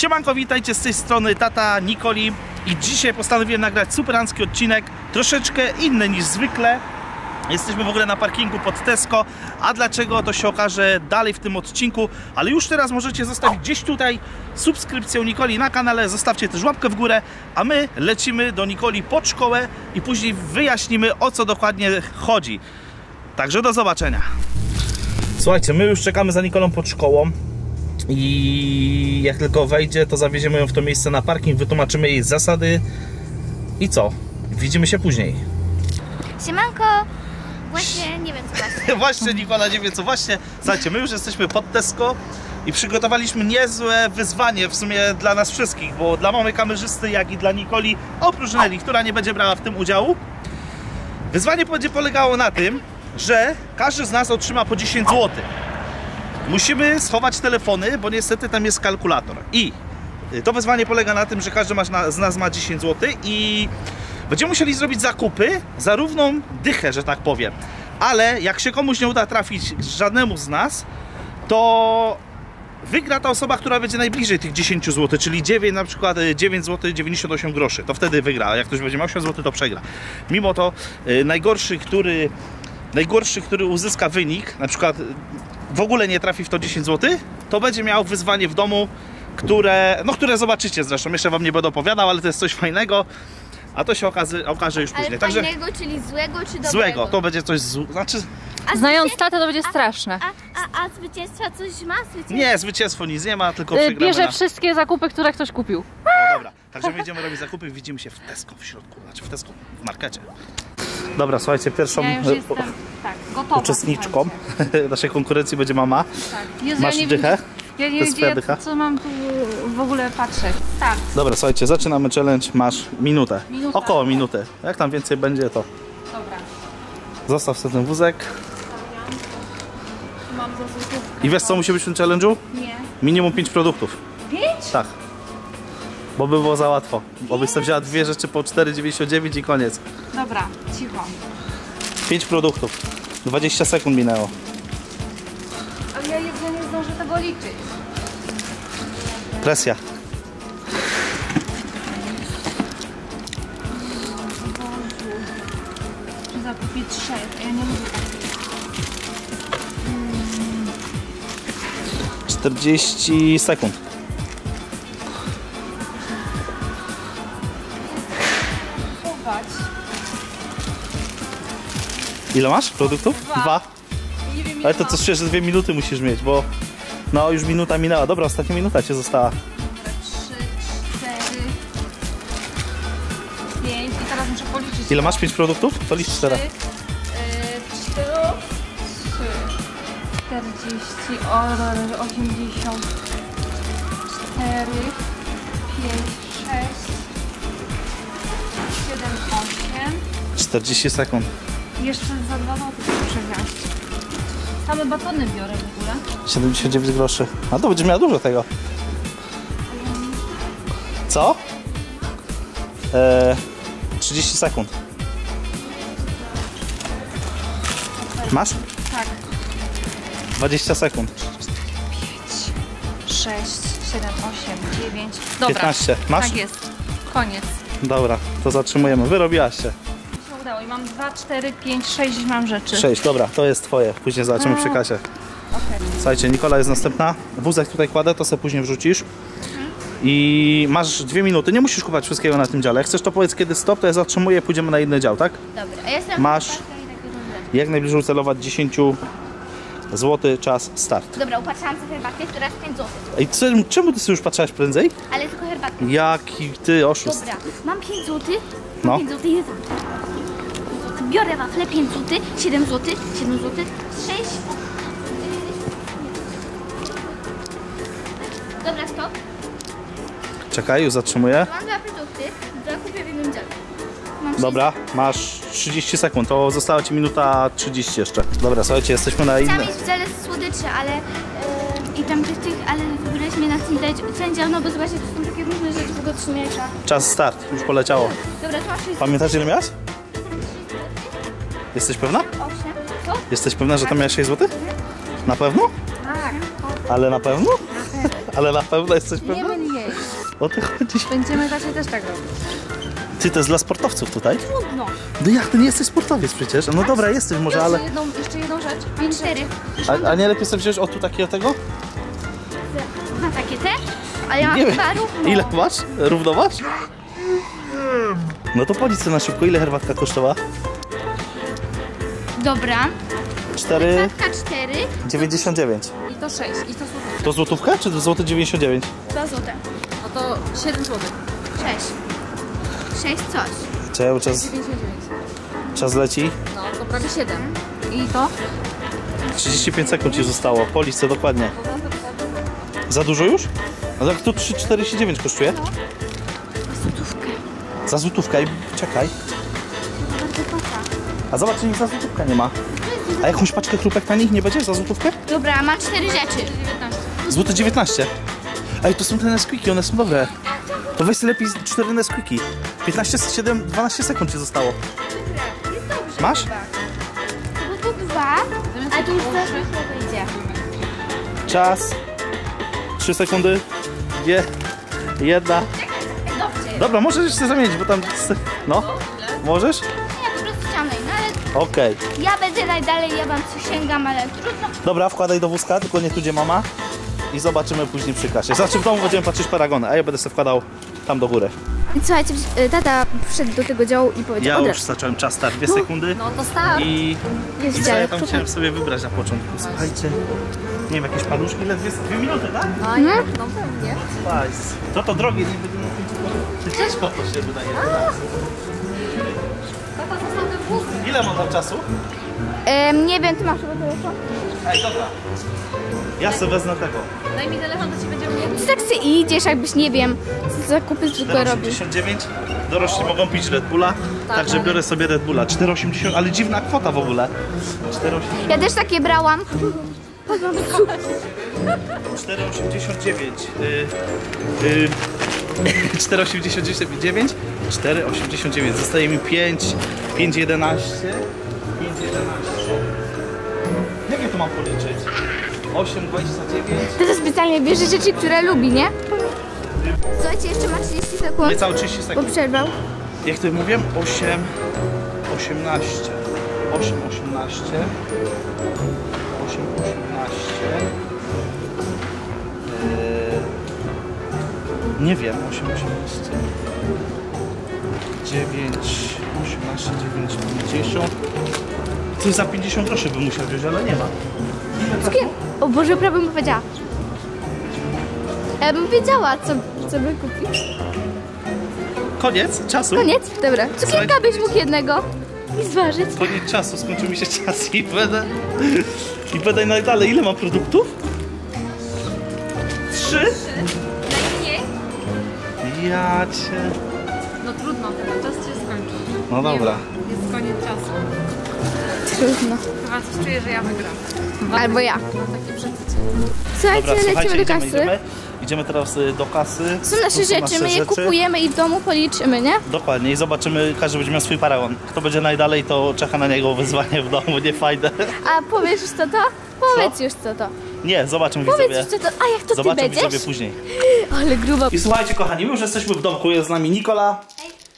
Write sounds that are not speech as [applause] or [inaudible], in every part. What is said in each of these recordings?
Siemanko, witajcie z tej strony tata Nikoli. I dzisiaj postanowiłem nagrać superancki odcinek, troszeczkę inny niż zwykle. Jesteśmy w ogóle na parkingu pod Tesco, a dlaczego? To się okaże dalej w tym odcinku, ale już teraz możecie zostawić gdzieś tutaj subskrypcję Nikoli na kanale, zostawcie też łapkę w górę, a my lecimy do Nikoli pod szkołę i później wyjaśnimy o co dokładnie chodzi. Także do zobaczenia. Słuchajcie, my już czekamy za Nikolą pod szkołą i jak tylko wejdzie, to zawieziemy ją w to miejsce na parking, wytłumaczymy jej zasady i co? Widzimy się później. Siemanko! Właśnie nie wiem co [laughs] właśnie. Właśnie Nikola nie wie co właśnie. Słuchajcie, my już jesteśmy pod Tesco i przygotowaliśmy niezłe wyzwanie w sumie dla nas wszystkich, bo dla mamy kamerzysty, jak i dla Nikoli, oprócz Nelly, która nie będzie brała w tym udziału. Wyzwanie będzie polegało na tym, że każdy z nas otrzyma po 10 zł. Musimy schować telefony, bo niestety tam jest kalkulator. I to wyzwanie polega na tym, że każdy z nas ma 10 zł i będziemy musieli zrobić zakupy za równą dychę, że tak powiem. Ale jak się komuś nie uda trafić żadnemu z nas, to wygra ta osoba, która będzie najbliżej tych 10 zł, czyli 9 na przykład y, 9 zł 98 groszy. To wtedy wygra, a jak ktoś będzie miał 8 zł, to przegra. Mimo to y, najgorszy, który najgorszy, który uzyska wynik, na przykład y, w ogóle nie trafi w to 10 zł, to będzie miał wyzwanie w domu, które, no które zobaczycie zresztą, jeszcze wam nie będę opowiadał, ale to jest coś fajnego, a to się okaże, okaże już Ale później. Także fajnego, czyli złego czy dobrego? złego, to będzie coś złego, znaczy A Znając tatę, to będzie straszne. A, a, a zwycięstwa coś ma? Zwycięstwa? nie, zwycięstwo nic nie ma, tylko Y, przegramy Bierze na... wszystkie zakupy, które ktoś kupił. O, dobra. Także my idziemy robić zakupy, widzimy się w Tesco w środku, znaczy w Tesco, w markecie. Dobra, słuchajcie, pierwszą Ja e, jestem tak, gotowa. uczestniczką [laughs] naszej konkurencji będzie mama. Tak. Jezu, Masz ja nie dychę? Ja nie jest wiem, dycha? co mam tu w ogóle patrzeć. Tak, Dobra, słuchajcie, zaczynamy challenge, masz minutę. Minuta. Około minuty. Jak tam więcej będzie, to dobra. zostaw sobie ten wózek. Mam. I wiesz co musi być w tym challenge'u? Nie. Minimum 5 produktów. Pięć? Tak. Bo by było za łatwo. Bo byś sobie wzięła dwie rzeczy po 4,99 i koniec. Dobra, cicho. 5 produktów. 20 sekund minęło. Ale ja jeszcze nie zdążę tego liczyć. Presja. Czy zakupię trzy? Ja nie lubię takich. 40 sekund. Ile masz produktów? Dwa. Dwa. Nie wiem, Ale to co mam. szczerze dwie minuty musisz mieć, bo no już minuta minęła. Dobra, ostatnia minuta cię została. Trzy, cztery, pięć. I teraz muszę policzyć. Ile masz? Pięć produktów? To licz Trzy, teraz. y, cztery, trzy, czterdzieści, o, osiemdziesiąt, cztery, pięć, sześć, siedem, osiem. 40 sekund. Jeszcze za dwa muszę wziąć. Same batony biorę w ogóle. 79 groszy. A to będziesz miała dużo tego. Co? Eee, 30 sekund. Masz? Tak. 20 sekund. Sześć, siedem, osiem, dziewięć. Dobra. 15. Masz? Tak jest. Koniec. Dobra, to zatrzymujemy. Wyrobiłaś się. I mam dwa, cztery, pięć, sześć mam rzeczy. 6, dobra, to jest twoje. Później zobaczymy przy kasie. Okej. Słuchajcie, Nikola jest następna. Wózek tutaj kładę, to sobie później wrzucisz. I masz dwie minuty. Nie musisz kupować wszystkiego na tym dziale. Chcesz to powiedz kiedy stop, to ja zatrzymuję, pójdziemy na inny dział, tak? Dobra, a ja jestem Masz. tak. Jak najbliżej celować 10 zł, czas start. Dobra, upatrzyłam sobie herbatkę, która jest 5 zł. Ej, co, czemu ty sobie już patrzyłaś prędzej? Ale tylko herbatkę. Jaki ty oszust. Dobra, mam 5 zł. No. Mam 5 zł, jest. Biorę wafle 5 zł, 7 zł, 7 zł, 6. Dobra, stop. Czekaj, już zatrzymuję. Mam dwa produkty, dwa kupię w jednym dziale. Dobra, masz 30 sekund, to została ci minuta 30 jeszcze. Dobra, słuchajcie, jesteśmy na Chciałam innym. mieć w dziale słodyczy, ale yy, i tam tych, tych, ale wybrałeś mnie na tym dać sędzia, no bo zobaczcie, to są takie różne rzeczy wygodniejsze. Czas start, już poleciało. Dobra, to masz 6 Pamiętasz ile miałaś? Jesteś pewna? 8. Co? Jesteś pewna, że tam miałeś 6 zł? Na pewno? Tak. Ale na pewno? Ale na pewno jesteś pewna? Nie myl jej. O to chodzi. Będziemy właśnie też tak robić. Ty, to jest dla sportowców tutaj? Trudno. No jak, ty nie jesteś sportowiec przecież. No dobra, jesteś może, ale... Jeszcze jedną, jeszcze jedną rzecz. Pięć, cztery. A, a nie lepiej sobie wziąć o tu takiego tego? Dwa takie te, a ja mam Nie dwa równo. Ile masz? Równo masz? No to sobie na szybko, ile herbatka kosztowała? Dobra. 4,99. Patka cztery, I to 6. I to złote. To złotówka czy to złote 99? dwa złote. No to 7 złotych. Sześć. Sześć coś. Czemu czas, 99. czas leci? No to prawie 7. I to? 35 sekund ci zostało. Policz co dokładnie. Za dużo już? A jak tu 3,49 kosztuje? Złotówkę. Za złotówkę i czekaj. A zobacz, czy nic za złotówkę nie ma. A jakąś paczkę chrupek na nich nie będzie za złotówkę? Dobra, ma cztery rzeczy. 19. Złote 19. Ej, to są te Nesquiki, one są dobre. To weź sobie lepiej 4 Nesquiki. 15, 7, 12 sekund ci zostało. Dobra, jest dobrze. Masz? chyba. To dwa, a tu już za chwilę wyjdzie. Czas. 3 sekundy. Dwie. Jedna. Dobrze. Dobra, możesz jeszcze zamienić, bo tam... No? Możesz? Okej. ja będę najdalej, ja wam coś sięgam, ale trudno. Dobra, wkładaj do wózka, tylko nie tu, gdzie mama. I zobaczymy później przy kasie. Znaczy w domu będziemy patrzeć paragony, a ja będę sobie wkładał tam do góry. Słuchajcie, tata wszedł do tego działu i powiedział, Ja od już razu, zacząłem czas start, dwie sekundy. No to start. I, jest i co ja tam chciałem sobie wybrać na początku? Słuchajcie, nie wiem, jakieś paluszki, ile? Dwie, dwie minuty, tak? A ja, no pewnie. Spice. To to drogie, nie będę na tym Ciężko to się wydaje. Ile mam tam czasu? Nie wiem, ty masz chyba telefon? Ej, dobra. Ja sobie wezmę tego. Daj mi telefon, to ci będziemy mówić. Ty tak sobie idziesz, jakbyś, nie wiem, zakupy zwykłe robił. 4,89. Dorośli mogą pić Red Bulla, Tak, także ale- biorę sobie Red Bulla. 4,80, ale dziwna kwota w ogóle. 4,80. Ja też takie brałam. 4,89. Y, y, [laughs] 4,89. 4,89. Zostaje mi 5, 5,11. 5,11. Jak ja to mam policzyć? 8,29. Tata specjalnie bierze rzeczy, które lubi, nie? Słuchajcie, jeszcze ma 30 sekund, Niecałe 30 bo sekund. przerwał. Jak to mówiłem? 8, 18. 8, nie wiem, 8, 18. 9, 18, 9, 50. Coś za 50 groszy bym musiał wziąć, ale nie ma. Cukier... O Boże, prawie bym powiedziała. Ja bym wiedziała, co, co by kupić. Koniec czasu. Koniec? Dobra. Cukierka byś mógł jednego i zważyć. Koniec czasu, skończył mi się czas i będę. I będę najdalej. Ile mam produktów? Trzy? Ja cię. No trudno, czas się skończy. No dobra. Jest koniec czasu. Trudno. Chyba coś czuję, że ja wygram. Albo ja. Mam takie przeczucie. Słuchajcie, Dobra, lecimy do idziemy, kasy. idziemy. Idziemy teraz y, do kasy. Są nasze rzeczy, my je kupujemy i w domu policzymy, nie? Dokładnie i zobaczymy, każdy będzie miał swój paragon. Kto będzie najdalej, to czeka na niego wyzwanie w domu, nie fajne. A powiesz już co to? Powiedz już co to. Nie, zobaczmy Powiedz widzowie. co to. A jak to ty Zobaczą widzowie będziesz? później. Ale grubo. I słuchajcie kochani, my już jesteśmy w domku, jest z nami Nikola,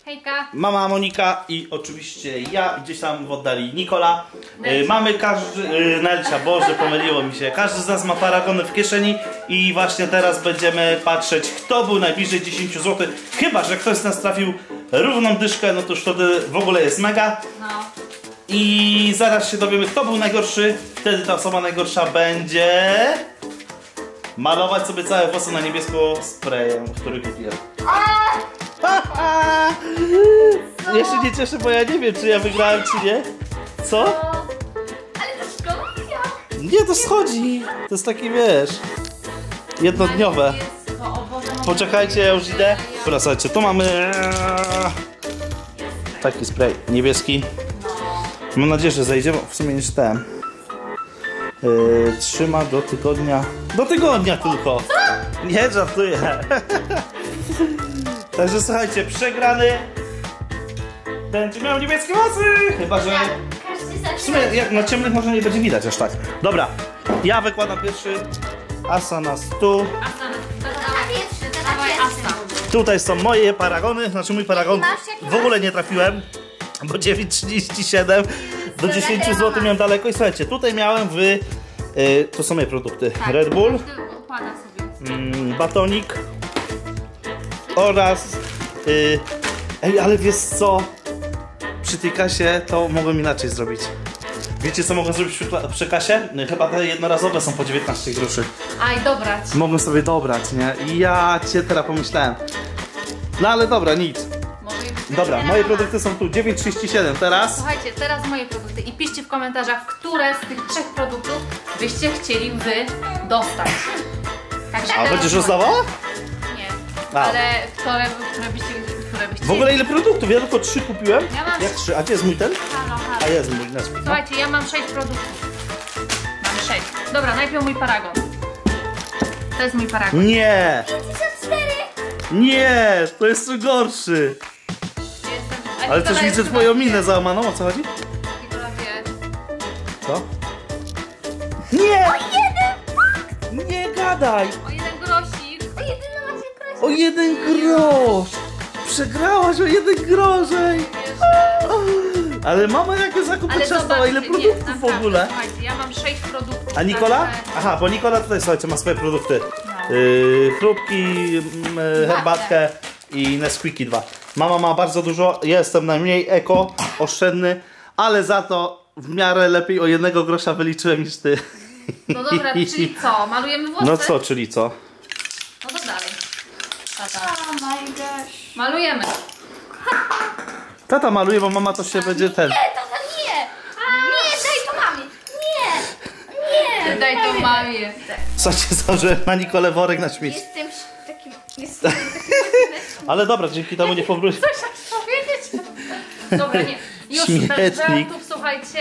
Hejka. mama Monika i oczywiście ja, gdzieś tam w oddali Nikola. Y, mamy każdy, y, Nelcia, Boże, pomyliło mi się. Każdy z nas ma paragony w kieszeni i właśnie teraz będziemy patrzeć, kto był najbliżej 10 zł. Chyba, że ktoś z nas trafił równą dyszkę, no to już wtedy w ogóle jest mega. No. I zaraz się dowiemy, kto był najgorszy. Wtedy ta osoba najgorsza będzie malować sobie całe włosy na niebiesko sprayem, który kupiłem. [laughs] Ja się nie cieszę, bo ja nie wiem, czy ja wygrałem, czy nie. Co? Ale to szkoda. Nie, to schodzi. To jest taki, wiesz, jednodniowe. Poczekajcie, ja już idę. Dobra, słuchajcie, tu mamy taki spray niebieski. Mam nadzieję, że zejdzie, bo w sumie nie czytałem. Yy, trzyma do tygodnia. Do tygodnia tylko! Nie żartuję. Także słuchajcie, przegrany będzie miał niebieskie włosy! Chyba, że Każdy w sumie jak na ciemnych może nie będzie widać aż tak. Dobra, ja wykładam pierwszy. Asa na stół. Tutaj są moje paragony, znaczy mój paragon w ogóle nie trafiłem, bo 9,37 do 10 Dobra, zł miałem daleko i słuchajcie, tutaj miałem w, y, to są moje produkty, Red Bull, mm, batonik oraz, y, ej ale wiesz co, przy tej kasie to mogłem inaczej zrobić. Wiecie co mogłem zrobić przy, przy kasie? No, chyba te jednorazowe są po 19 groszy. Aj, dobrać. Mogłem sobie dobrać, nie? I ja cię teraz pomyślałem. No ale dobra, nic. Dobra, moje produkty są tu 9,37 teraz. Słuchajcie, teraz moje produkty i piszcie w komentarzach, które z tych trzech produktów byście chcieli wy dostać. Także A teraz będziesz moje- rozdawała? Nie, A. ale które, które byście, które byście W ogóle ile produktów? Ja tylko trzy kupiłem. Ja mam- Jak trzy? A gdzie jest mój ten? Halo, A halo. jest mój Nesquik. No. Słuchajcie, ja mam sześć produktów. Mam sześć. Dobra, najpierw mój paragon. To jest mój paragon. Nie! 54! Nie! To jest tu gorszy. Ale też widzę twoją minę załamaną, o co chodzi? Nikola wie. Co? Nie! Nie gadaj! O jeden grosik. O macie proszę. O jeden grosz! Przegrałaś o jeden groszej! Ale mama jakie zakupy często, ile produktów w ogóle? Słuchajcie, ja mam sześć produktów. A Nikola? Aha, bo Nikola tutaj, słuchajcie, ma swoje produkty. No. Yy, chrupki, mm, yy, herbatkę i Nesquiki dwa. Mama ma bardzo dużo, ja jestem najmniej eko, oszczędny, ale za to w miarę lepiej o jednego grosza wyliczyłem niż ty. No dobra, czyli co? Malujemy włosy? No co, czyli co? No to dalej. Tata. Oh my gosh. Malujemy. Tata maluje, bo mama to się będzie ten. Nie, tata, nie! Nie, daj to mamie! Nie! Nie! Daj to mamie. Słuchajcie, założyłem na Nikolę worek na śmieci. Jestem takim... Jestem takim... [laughs] Ale dobra, dzięki temu nie powróci. Coś powiedzieć? Dobra, nie. Już Śmietnik. bez żartów, słuchajcie.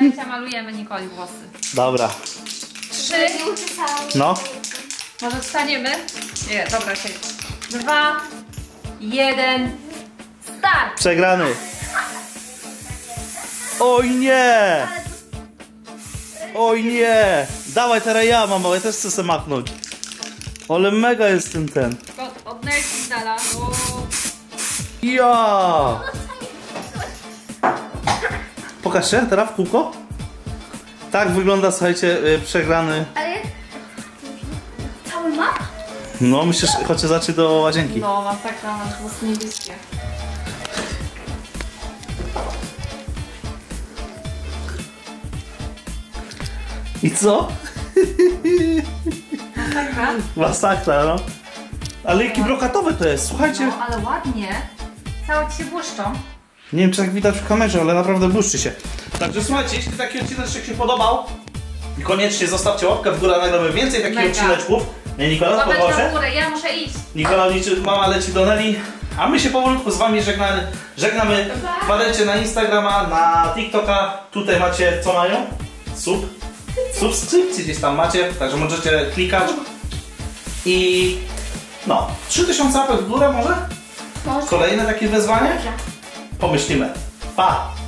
Najcia malujemy Nikoli włosy. Dobra, Trzy. No. Może wstaniemy? Nie, dobra, siedź. Dwa. Jeden. Start! Przegrany. Oj nie! Oj nie! Dawaj teraz ja mamo, ja też chcę se machnąć. Ale mega jest ten ten. Kot, odnaleźć dala. Ja! Pokaż się teraz w kółko. Tak wygląda, słuchajcie, y, przegrany. Ale... Cały ma? No myślisz, chodźcie zacząć do łazienki. No, masakra, masz włosy niebieskie. I co? Masakra? Masakra, no. Ale jaki brokatowy to jest, słuchajcie. No, ale ładnie. Całe ci się błyszczą. Nie wiem, czy tak widać w kamerze, ale naprawdę błyszczy się. Także słuchajcie, jeśli taki odcinek się podobał, koniecznie zostawcie łapkę w górę, nagramy więcej takich Mega. odcineczków. Nie, Nikola, na się? górę, ja muszę iść. Nikola liczy, mama leci do Neli, a my się powolutku z wami żegnamy. Żegnamy. Wpadajcie na Instagrama, na TikToka. Tutaj macie, co mają? Sub. Subskrypcje gdzieś tam macie, także możecie klikać. I no, 3000 łapek w górę może? Może. Kolejne takie wyzwanie? Dobrze. Pomyślimy. Pa!